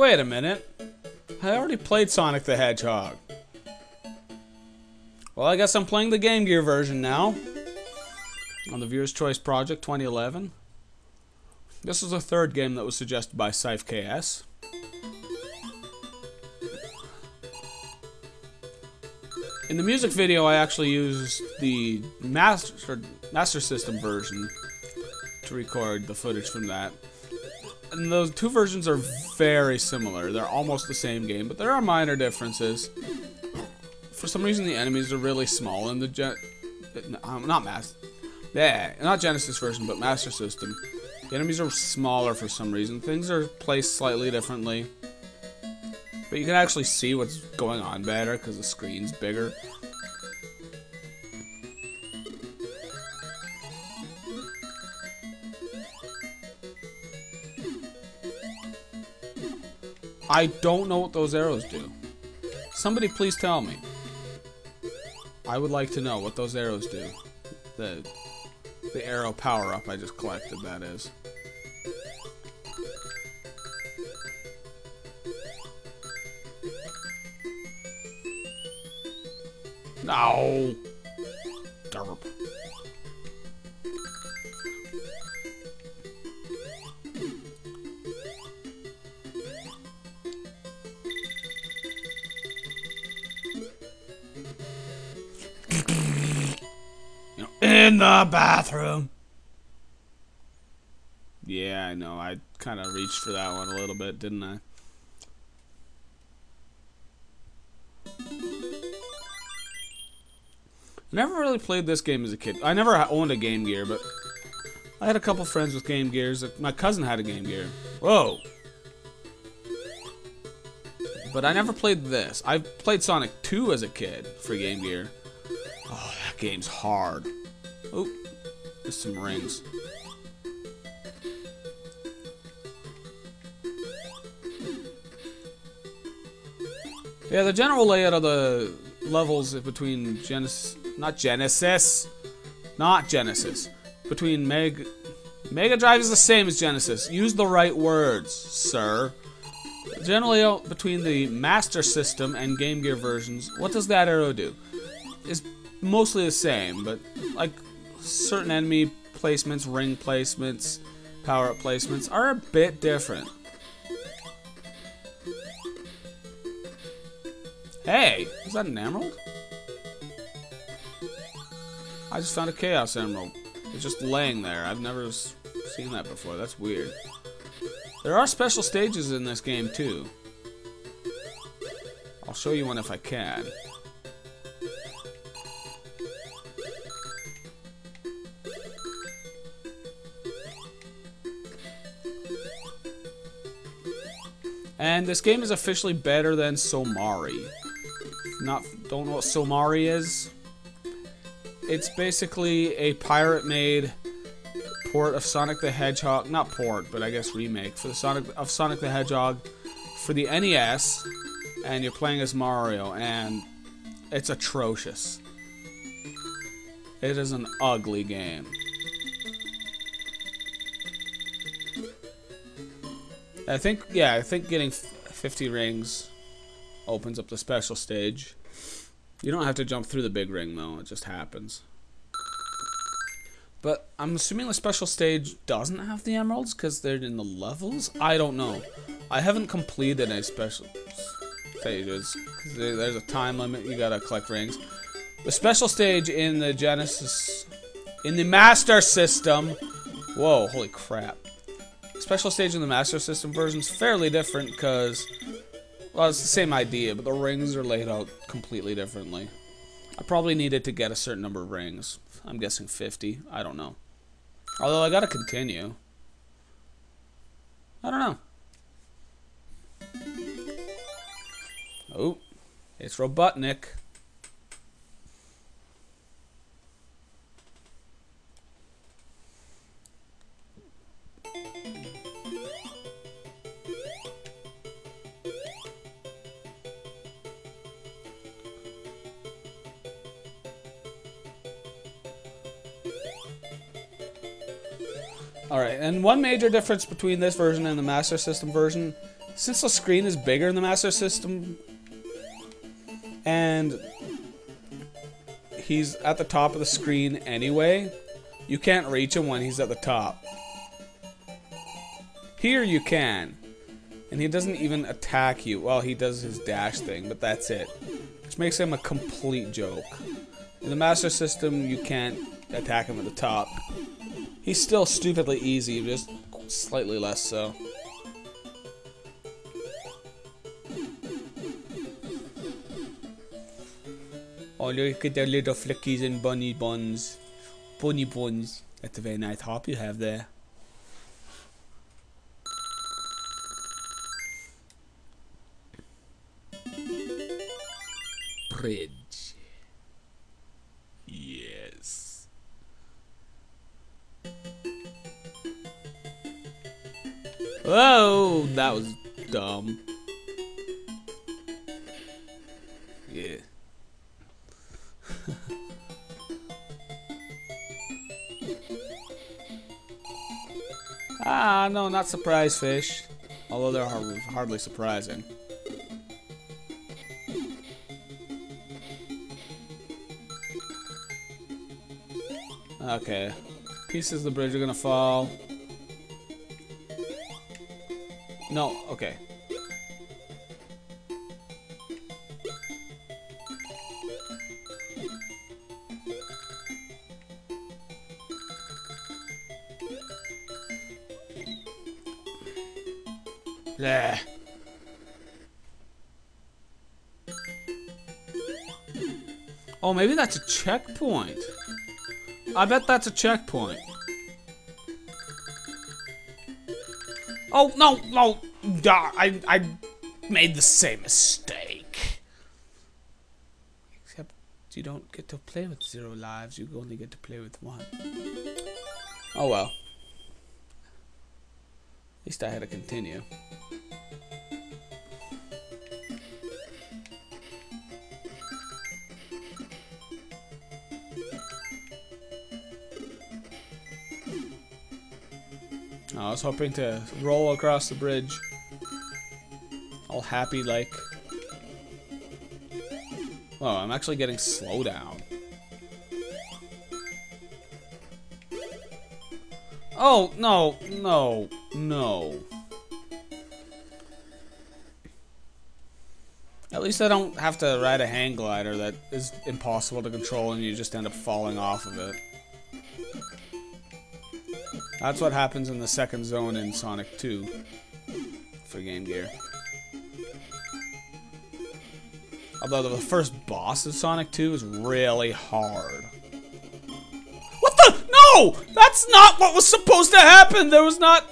wait a minute. I already played Sonic the Hedgehog. Well, I guess I'm playing the Game Gear version now. On the Viewer's Choice Project 2011. This is the third game that was suggested by SyfeKS. In the music video, I actually used the Master, Master System version to record the footage from that. And those two versions are very similar. They're almost the same game, but there are minor differences. For some reason, the enemies are really small in the Gen... Um, not Master... Yeah, not Genesis version, but Master System. The enemies are smaller for some reason. Things are placed slightly differently. But you can actually see what's going on better because the screen's bigger. I don't know what those arrows do. Somebody please tell me. I would like to know what those arrows do. The the arrow power up I just collected, that is. No. In the bathroom. Yeah, I know. I kind of reached for that one a little bit, didn't I? I never really played this game as a kid. I never owned a Game Gear, but I had a couple friends with Game Gears. My cousin had a Game Gear. Whoa! But I never played this. I played Sonic 2 as a kid for Game Gear. Oh, that game's hard. Oh, there's some rings. Yeah, the general layout of the levels between Genesis, not Genesis, not Genesis, between Meg, Mega Drive is the same as Genesis. Use the right words, sir. The general layout between the Master System and Game Gear versions, what does that arrow do? Is mostly the same, but like certain enemy placements, ring placements, power-up placements are a bit different. Hey, is that an emerald? I just found a Chaos Emerald. It's just laying there. I've never seen that before. That's weird. There are special stages in this game, too. I'll show you one if I can. And this game is officially better than Somari. Not don't know what Somari is. It's basically a pirate-made port of Sonic the Hedgehog, not port, but I guess remake for the Sonic of Sonic the Hedgehog for the NES, and you're playing as Mario, and it's atrocious. It is an ugly game. I think, yeah, I think getting 50 rings opens up the special stage. You don't have to jump through the big ring, though. It just happens. But I'm assuming the special stage doesn't have the emeralds because they're in the levels? I don't know. I haven't completed any special stages. There's a time limit. You gotta collect rings. The special stage in the Genesis... In the Master System... Whoa, holy crap. Special stage in the Master System version is fairly different because, well, it's the same idea, but the rings are laid out completely differently. I probably needed to get a certain number of rings. I'm guessing 50. I don't know. Although I gotta continue. I don't know. Oh, it's Robotnik. And one major difference between this version and the Master System version since the screen is bigger in the Master System, and he's at the top of the screen anyway, you can't reach him when he's at the top. Here you can. And he doesn't even attack you. Well, he does his dash thing, but that's it. Which makes him a complete joke. In the Master System, you can't attack him at the top. He's still stupidly easy, just slightly less so. Oh, look at the little flickies and bunny buns. Bunny buns. That's a very nice hop you have there. Ah, no, not surprise fish. Although they're hardly surprising. Okay. Pieces of the bridge are gonna fall. No, okay. There. Oh, maybe that's a checkpoint. I bet that's a checkpoint. Oh, no, no. I, I made the same mistake. Except you don't get to play with zero lives. You only get to play with one. Oh, well. Least I had to continue. I was hoping to roll across the bridge. All happy like. Oh, I'm actually getting slow down. Oh, no, no, no. At least I don't have to ride a hang glider that is impossible to control and you just end up falling off of it. That's what happens in the second zone in Sonic 2 for Game Gear. Although the first boss of Sonic 2 is really hard. What the? No! That's not what was supposed to happen! There was not...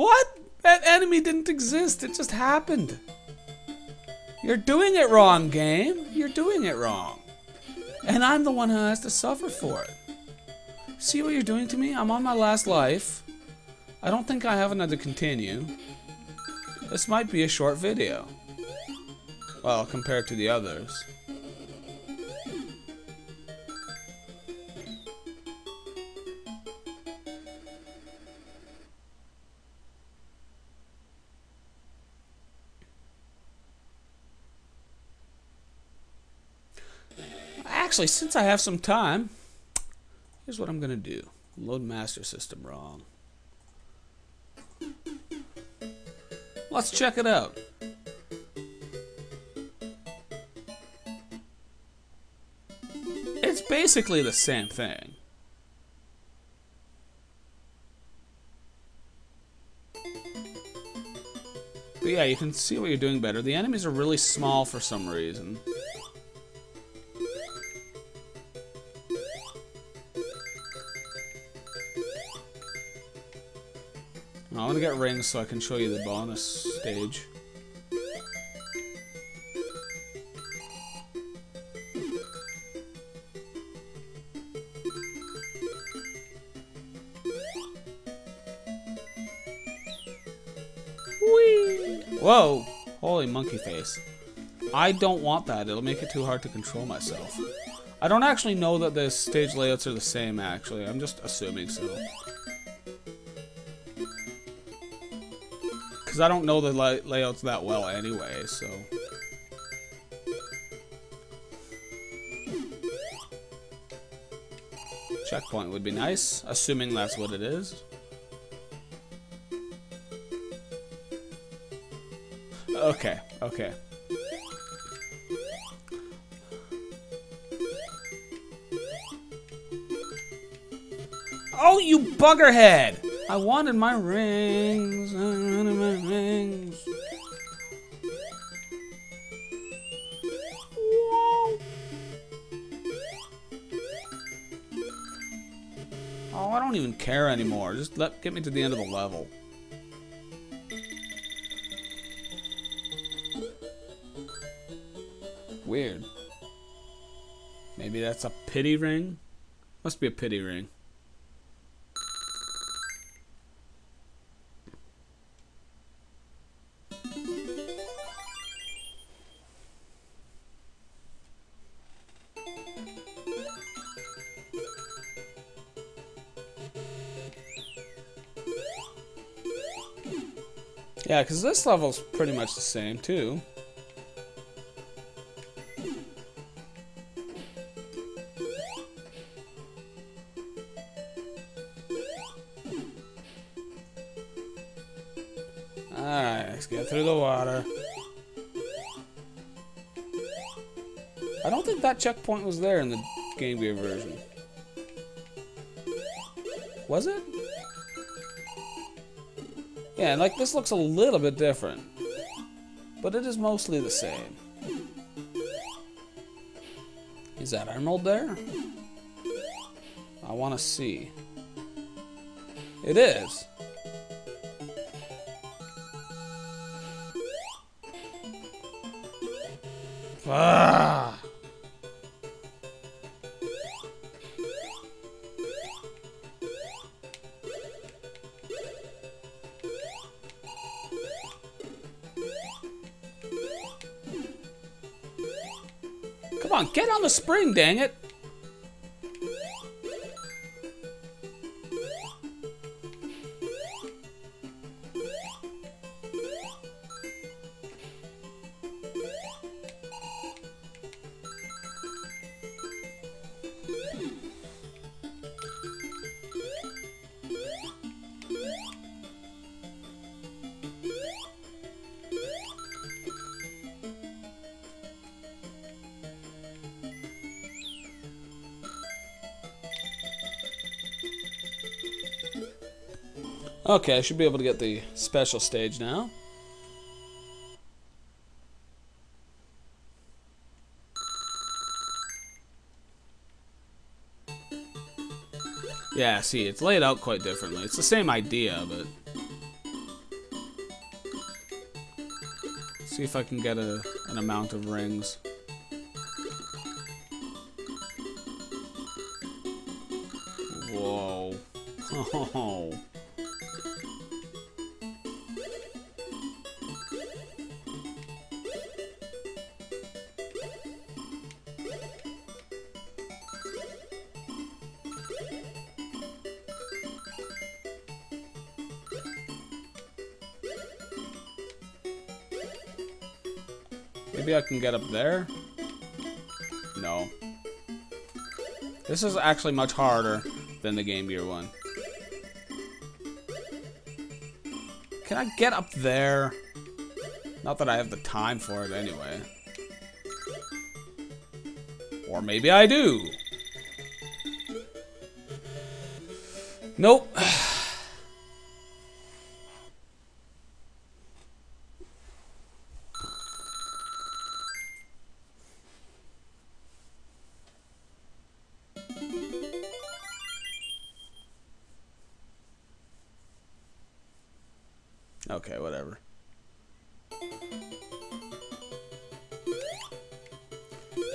What? That enemy didn't exist. It just happened. You're doing it wrong, game. You're doing it wrong. And I'm the one who has to suffer for it. See what you're doing to me? I'm on my last life. I don't think I have another continue. This might be a short video. Well, compared to the others. Actually, since I have some time, Here's what I'm going to do. Load master system ROM. Let's check it out. It's basically the same thing. But yeah, you can see what you're doing better. The enemies are really small for some reason. I get rings so I can show you the bonus stage. Whee! Whoa! Holy monkey face. I don't want that. It'll make it too hard to control myself. I don't actually know that the stage layouts are the same, actually. I'm just assuming so. Because I don't know the lay layouts that well anyway, so... Checkpoint would be nice, assuming that's what it is. Okay, okay. Oh, you buggerhead! I wanted my rings. I don't even care anymore. Just let get me to the end of the level. Weird. Maybe that's a pity ring? Must be a pity ring. Yeah, because this level's pretty much the same, too. Alright, let's get through the water. I don't think that checkpoint was there in the Game Gear version. Was it? Yeah, like this looks a little bit different. But it is mostly the same. Is that emerald there? I want to see. It is. Ah. Come on, get on the spring, dang it! Okay, I should be able to get the special stage now. Yeah, see, it's laid out quite differently. It's the same idea, but... See if I can get a, an amount of rings. Whoa. Oh. Maybe I can get up there? No. This is actually much harder than the Game Gear one. Can I get up there? Not that I have the time for it anyway. Or maybe I do. Nope.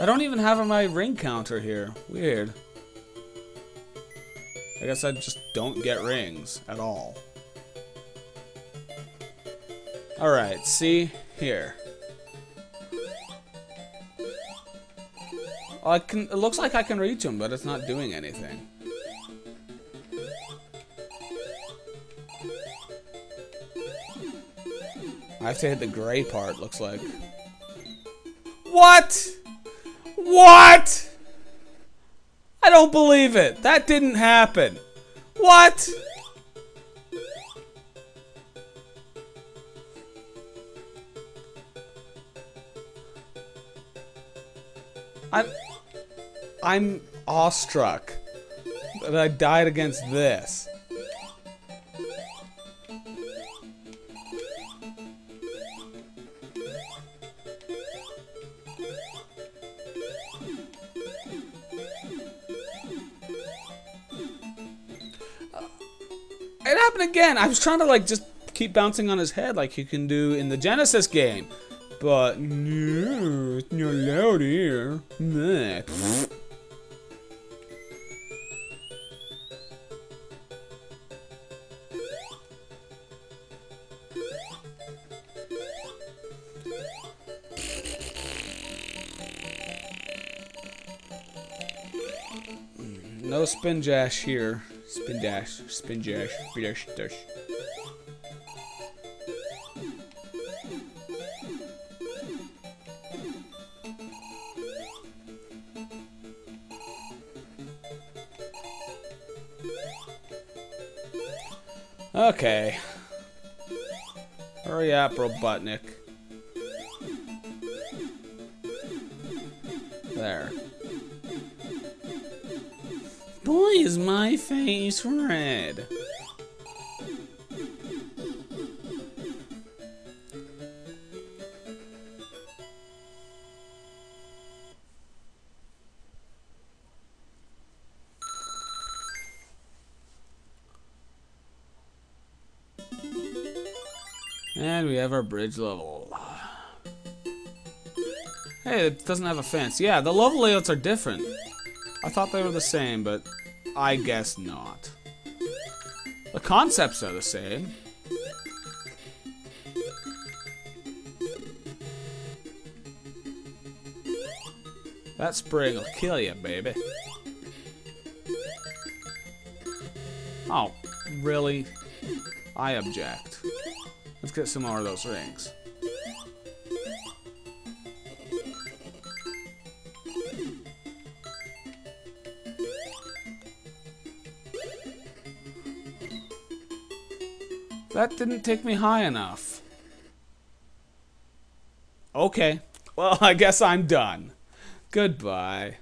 I don't even have my ring counter here. Weird. I guess I just don't get rings at all. Alright, see? Here. Oh, I can. It looks like I can reach them, but it's not doing anything. I have to hit the gray part, looks like. What? What? I don't believe it. That didn't happen. What? I'm I'm awestruck that I died against this. Happened again. I was trying to like just keep bouncing on his head like you can do in the Genesis game. But no, it's not here. Meh. No spin dash here. Spin dash, spin dash, dash, dash. Okay. Hurry up, Robotnik. Face red. And we have our bridge level. Hey, it doesn't have a fence. Yeah, the level layouts are different. I thought they were the same, but I guess not. The concepts are the same. That spring will kill you, baby. Oh, really? I object. Let's get some more of those rings. That didn't take me high enough. Okay. Well, I guess I'm done. Goodbye.